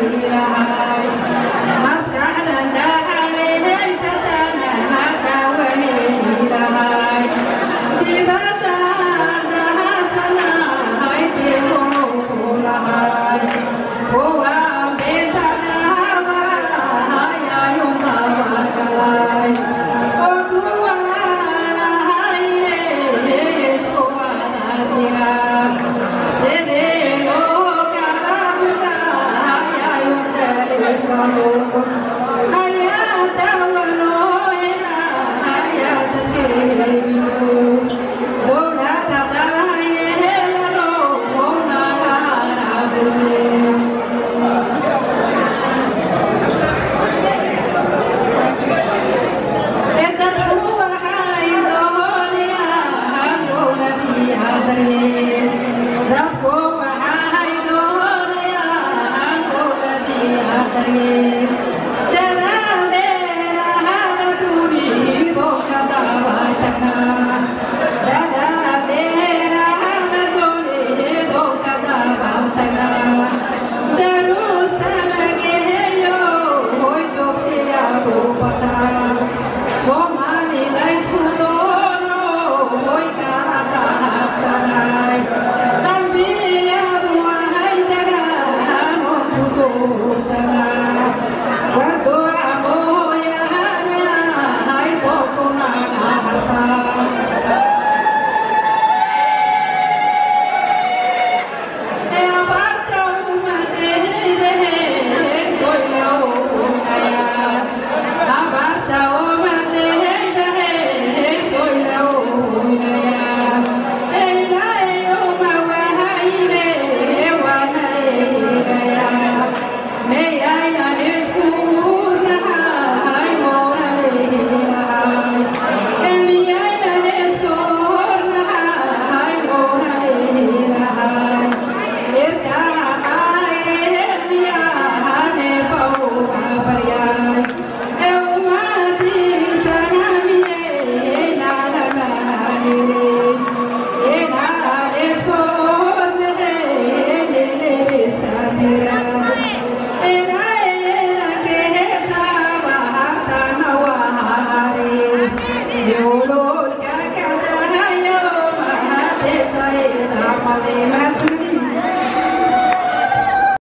Yeah. tomando Jerusalem. Magdalena.